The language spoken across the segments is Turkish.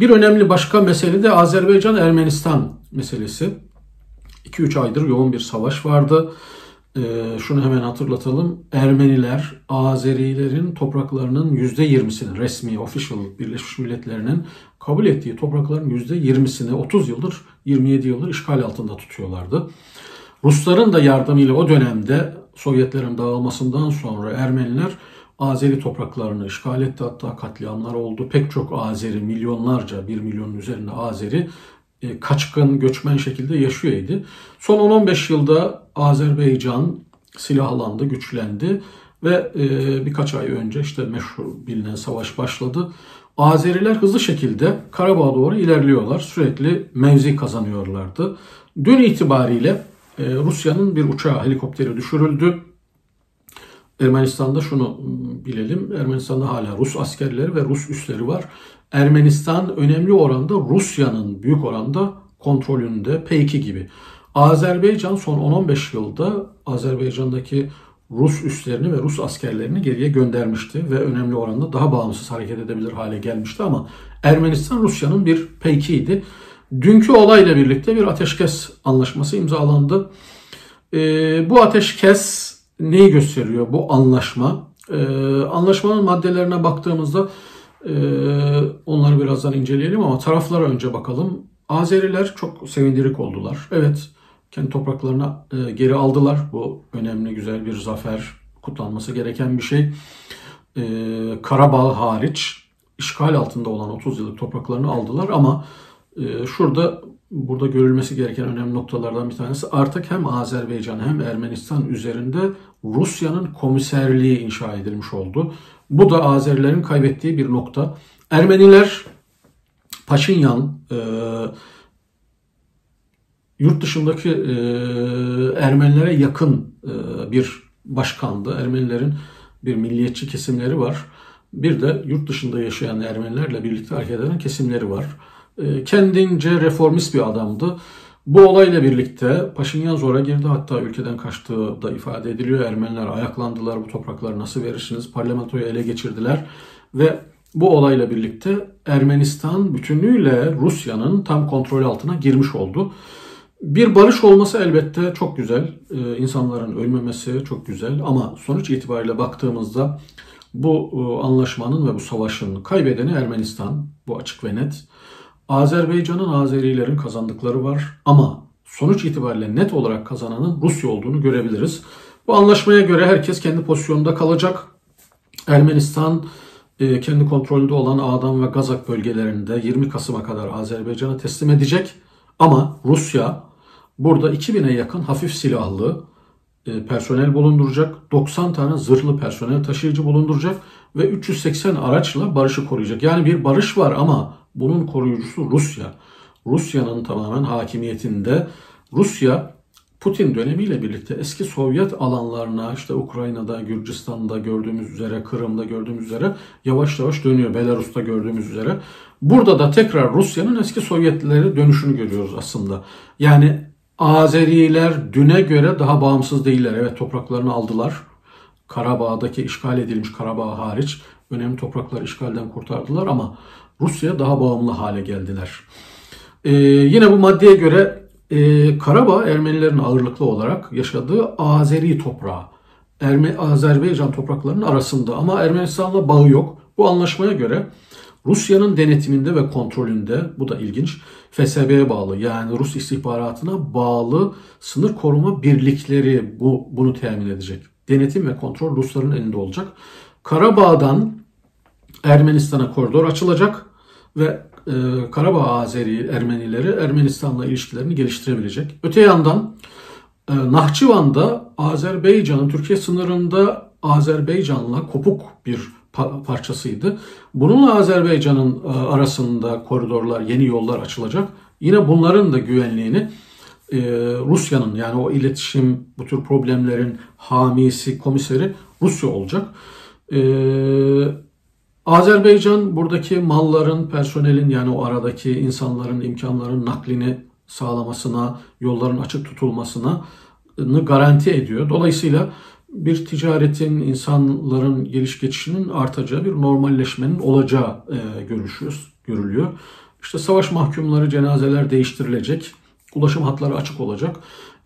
Bir önemli başka mesele de Azerbaycan-Ermenistan meselesi. 2-3 aydır yoğun bir savaş vardı. Ee, şunu hemen hatırlatalım. Ermeniler Azerilerin topraklarının %20'sini resmi, official Birleşmiş Milletler'in kabul ettiği toprakların %20'sini 30 yıldır, 27 yıldır işgal altında tutuyorlardı. Rusların da yardımıyla o dönemde Sovyetlerin dağılmasından sonra Ermeniler Azeri topraklarını işgal etti. Hatta katliamlar oldu. Pek çok Azeri, milyonlarca, bir milyonun üzerinde Azeri e, kaçkın, göçmen şekilde yaşıyordu. Son 10-15 yılda Azerbaycan silahlandı, güçlendi ve e, birkaç ay önce işte meşhur bilinen savaş başladı. Azeriler hızlı şekilde Karabağ'a doğru ilerliyorlar. Sürekli mevzi kazanıyorlardı. Dün itibariyle e, Rusya'nın bir uçağı, helikopteri düşürüldü. Ermenistan'da şunu bilelim. Ermenistan'da hala Rus askerleri ve Rus üsleri var. Ermenistan önemli oranda Rusya'nın büyük oranda kontrolünde P2 gibi. Azerbaycan son 10-15 yılda Azerbaycan'daki Rus üslerini ve Rus askerlerini geriye göndermişti ve önemli oranda daha bağımsız hareket edebilir hale gelmişti ama Ermenistan Rusya'nın bir P2'ydi. Dünkü olayla birlikte bir ateşkes anlaşması imzalandı. Ee, bu ateşkes neyi gösteriyor bu anlaşma? Ee, anlaşmanın maddelerine baktığımızda e, onları birazdan inceleyelim ama taraflara önce bakalım. Azeriler çok sevindirik oldular. Evet kendi topraklarına e, geri aldılar. Bu önemli güzel bir zafer kutlanması gereken bir şey. E, Karabağ hariç işgal altında olan 30 yıllık topraklarını aldılar ama e, şurada burada görülmesi gereken önemli noktalardan bir tanesi artık hem Azerbaycan hem Ermenistan üzerinde Rusya'nın komiserliği inşa edilmiş oldu. Bu da Azerilerin kaybettiği bir nokta. Ermeniler Paşinyan e, yurt dışındaki e, Ermenilere yakın e, bir başkandı. Ermenilerin bir milliyetçi kesimleri var. Bir de yurt dışında yaşayan Ermenilerle birlikte hareket eden kesimleri var. E, kendince reformist bir adamdı. Bu olayla birlikte Paşinyan zora girdi hatta ülkeden kaçtığı da ifade ediliyor. Ermeniler ayaklandılar bu toprakları nasıl verirsiniz? Parlamentoyu ele geçirdiler ve bu olayla birlikte Ermenistan bütünüyle Rusya'nın tam kontrol altına girmiş oldu. Bir barış olması elbette çok güzel. Ee, insanların ölmemesi çok güzel ama sonuç itibariyle baktığımızda bu e, anlaşmanın ve bu savaşın kaybedeni Ermenistan. Bu açık ve net. Azerbaycan'ın Azerilerin kazandıkları var ama sonuç itibariyle net olarak kazananın Rusya olduğunu görebiliriz. Bu anlaşmaya göre herkes kendi pozisyonunda kalacak. Ermenistan e, kendi kontrolünde olan Ağdam ve Gazak bölgelerinde 20 Kasım'a kadar Azerbaycan'a teslim edecek. Ama Rusya burada 2000'e yakın hafif silahlı e, personel bulunduracak. 90 tane zırhlı personel taşıyıcı bulunduracak ve 380 araçla barışı koruyacak. Yani bir barış var ama bunun koruyucusu Rusya. Rusya'nın tamamen hakimiyetinde. Rusya Putin dönemiyle birlikte eski Sovyet alanlarına işte Ukrayna'da, Gürcistan'da gördüğümüz üzere, Kırım'da gördüğümüz üzere yavaş yavaş dönüyor. Belarus'ta gördüğümüz üzere. Burada da tekrar Rusya'nın eski Sovyetleri dönüşünü görüyoruz aslında. Yani Azeriler düne göre daha bağımsız değiller. Evet topraklarını aldılar. Karabağ'daki işgal edilmiş Karabağ hariç önemli topraklar işgalden kurtardılar ama Rusya daha bağımlı hale geldiler. Ee, yine bu maddeye göre e, Karabağ Ermenilerin ağırlıklı olarak yaşadığı Azeri toprağı. Erme, Azerbaycan topraklarının arasında ama Ermenistan'la bağı yok. Bu anlaşmaya göre Rusya'nın denetiminde ve kontrolünde, bu da ilginç, FSB'ye bağlı yani Rus istihbaratına bağlı sınır koruma birlikleri bu, bunu temin edecek. Denetim ve kontrol Rusların elinde olacak. Karabağ'dan Ermenistan'a koridor açılacak ve e, Karabağ Azeri Ermenileri Ermenistan'la ilişkilerini geliştirebilecek. Öte yandan e, Nahçıvan'da Azerbaycan'ın Türkiye sınırında Azerbaycan'la kopuk bir parçasıydı. Bununla Azerbaycan'ın e, arasında koridorlar, yeni yollar açılacak. Yine bunların da güvenliğini e, Rusya'nın yani o iletişim, bu tür problemlerin hamisi, komiseri Rusya olacak. E, Azerbaycan buradaki malların, personelin yani o aradaki insanların, imkanların naklini sağlamasına, yolların açık tutulmasına garanti ediyor. Dolayısıyla bir ticaretin, insanların geliş geçişinin artacağı bir normalleşmenin olacağı e, görüşüyoruz, görülüyor. İşte savaş mahkumları, cenazeler değiştirilecek. Ulaşım hatları açık olacak.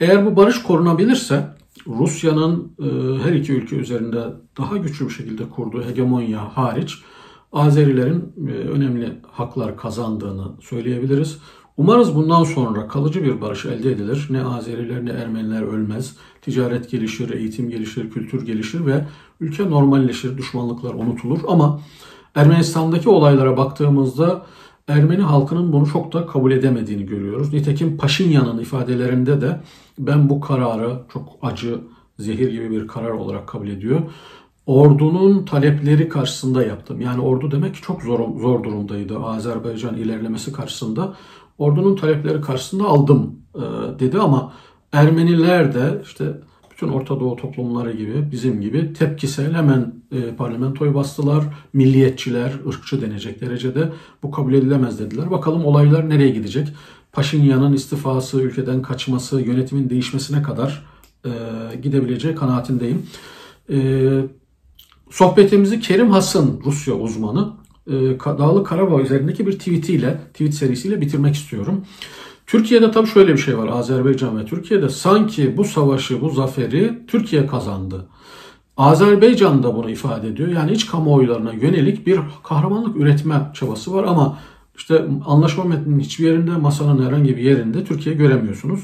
Eğer bu barış korunabilirse Rusya'nın e, her iki ülke üzerinde daha güçlü bir şekilde kurduğu hegemonya hariç Azerilerin e, önemli haklar kazandığını söyleyebiliriz. Umarız bundan sonra kalıcı bir barış elde edilir. Ne Azeriler ne Ermeniler ölmez. Ticaret gelişir, eğitim gelişir, kültür gelişir ve ülke normalleşir, düşmanlıklar unutulur. Ama Ermenistan'daki olaylara baktığımızda Ermeni halkının bunu çok da kabul edemediğini görüyoruz. Nitekim Paşinyan'ın ifadelerinde de ben bu kararı çok acı, zehir gibi bir karar olarak kabul ediyor. Ordunun talepleri karşısında yaptım. Yani ordu demek ki çok zor, zor durumdaydı Azerbaycan ilerlemesi karşısında. Ordunun talepleri karşısında aldım e, dedi ama Ermeniler de işte bütün Orta Doğu toplumları gibi bizim gibi tepkisel hemen e, parlamentoyu bastılar. Milliyetçiler, ırkçı denecek derecede bu kabul edilemez dediler. Bakalım olaylar nereye gidecek? Paşinyan'ın istifası, ülkeden kaçması, yönetimin değişmesine kadar e, gidebileceği kanaatindeyim. E, sohbetimizi Kerim Has'ın Rusya uzmanı e, Dağlı Karabağ üzerindeki bir tweetiyle, tweet serisiyle bitirmek istiyorum. Türkiye'de tabii şöyle bir şey var Azerbaycan ve Türkiye'de sanki bu savaşı, bu zaferi Türkiye kazandı. Azerbaycan da bunu ifade ediyor. Yani iç kamuoylarına yönelik bir kahramanlık üretme çabası var ama işte anlaşma metninin hiçbir yerinde, masanın herhangi bir yerinde Türkiye göremiyorsunuz.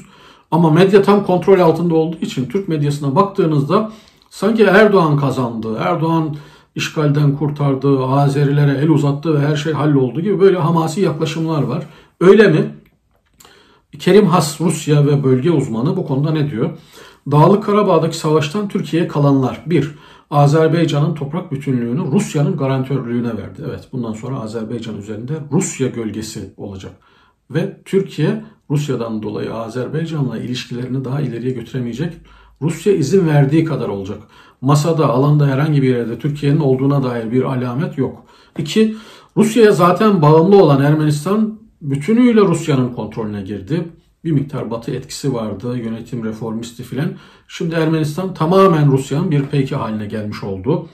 Ama medya tam kontrol altında olduğu için Türk medyasına baktığınızda sanki Erdoğan kazandı, Erdoğan işgalden kurtardı, Azerilere el uzattı ve her şey halloldu gibi böyle hamasi yaklaşımlar var. Öyle mi? Kerim Has Rusya ve bölge uzmanı bu konuda ne diyor? Dağlık Karabağ'daki savaştan Türkiye'ye kalanlar 1. Azerbaycan'ın toprak bütünlüğünü Rusya'nın garantörlüğüne verdi. Evet bundan sonra Azerbaycan üzerinde Rusya gölgesi olacak. Ve Türkiye Rusya'dan dolayı Azerbaycan'la ilişkilerini daha ileriye götüremeyecek. Rusya izin verdiği kadar olacak. Masada, alanda herhangi bir yerde Türkiye'nin olduğuna dair bir alamet yok. 2. Rusya'ya zaten bağımlı olan Ermenistan bütünüyle Rusya'nın kontrolüne girdi. Bir miktar batı etkisi vardı, yönetim reformisti filan. Şimdi Ermenistan tamamen Rusya'nın bir peyki haline gelmiş oldu.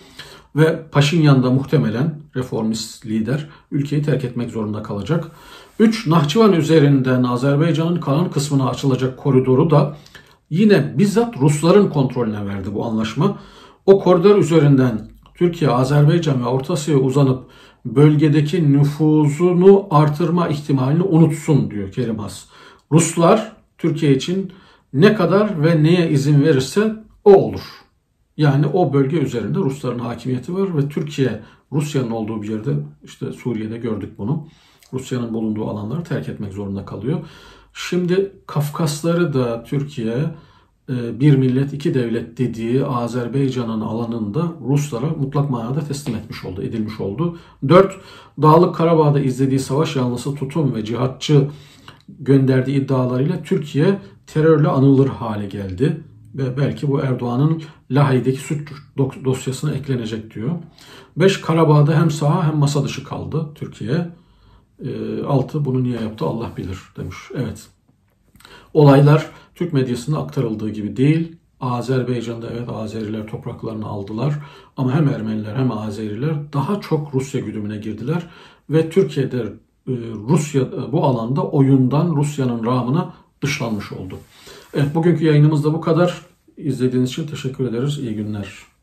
Ve Paşinyan da muhtemelen reformist lider ülkeyi terk etmek zorunda kalacak. 3. Nahçıvan üzerinden Azerbaycan'ın kalan kısmına açılacak koridoru da yine bizzat Rusların kontrolüne verdi bu anlaşma. O koridor üzerinden Türkiye, Azerbaycan ve Orta Asya'ya uzanıp bölgedeki nüfuzunu artırma ihtimalini unutsun diyor Kerim Has. Ruslar Türkiye için ne kadar ve neye izin verirse o olur. Yani o bölge üzerinde Rusların hakimiyeti var ve Türkiye Rusya'nın olduğu bir yerde işte Suriye'de gördük bunu. Rusya'nın bulunduğu alanları terk etmek zorunda kalıyor. Şimdi Kafkasları da Türkiye bir millet iki devlet dediği Azerbaycan'ın alanında Ruslara mutlak manada teslim etmiş oldu, edilmiş oldu. 4. Dağlık Karabağ'da izlediği savaş yanlısı tutum ve cihatçı gönderdiği iddialarıyla Türkiye terörle anılır hale geldi. Ve belki bu Erdoğan'ın Lahey'deki suç dosyasına eklenecek diyor. 5. Karabağ'da hem saha hem masa dışı kaldı Türkiye. 6. E, bunu niye yaptı Allah bilir demiş. Evet. Olaylar Türk medyasında aktarıldığı gibi değil. Azerbaycan'da evet Azeriler topraklarını aldılar ama hem Ermeniler hem Azeriler daha çok Rusya güdümüne girdiler ve Türkiye'de e, Rusya e, bu alanda oyundan Rusya'nın rağmına dışlanmış oldu. Evet bugünkü yayınımız da bu kadar. İzlediğiniz için teşekkür ederiz. İyi günler.